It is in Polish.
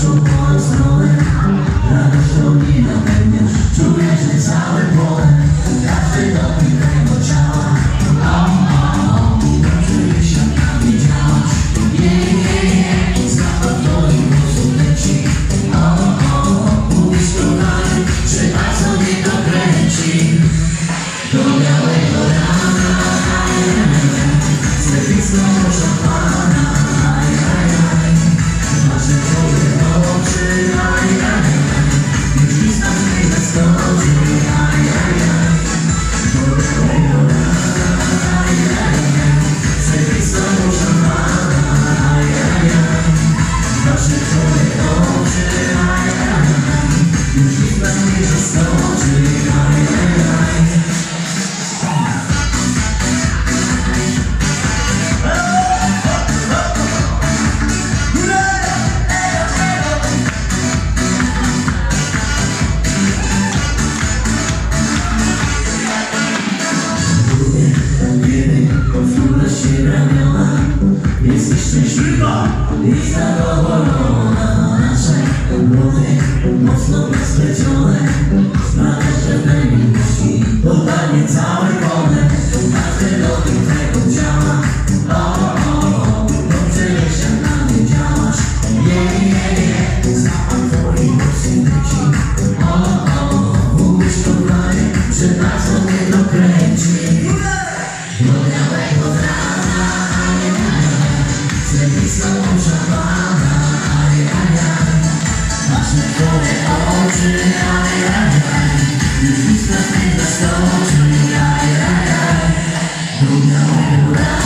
Czuł kogoś zdrowy, radość cały błąd Już nic nam nie zaskoczy szczęśliwa i zadowolona Nasze obroty mocno rozplecione Sprawia, że we mnie myśli Podanie całe pole Każdy dotyk tego ciała O, o, o Dobrze jak na mnie działasz Nie, nie, nie Zapach twoich głosów leci O, o, o Mówisz kochanie, że nas mnie dokręci Don't know